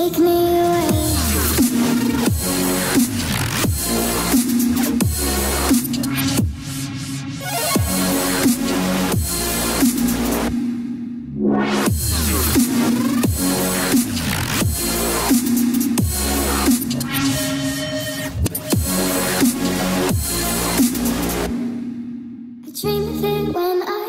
take me dream of it when I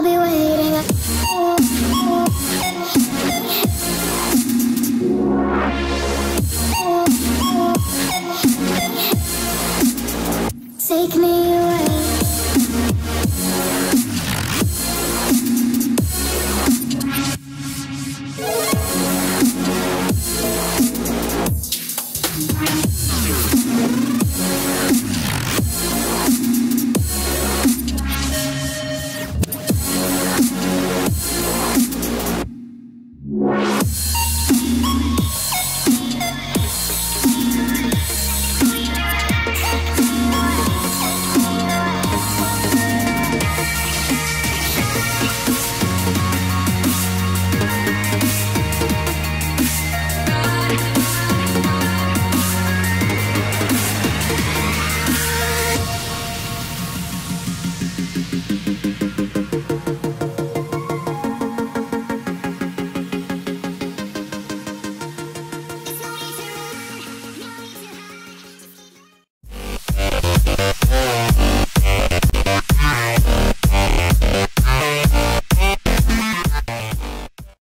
I'll be waiting.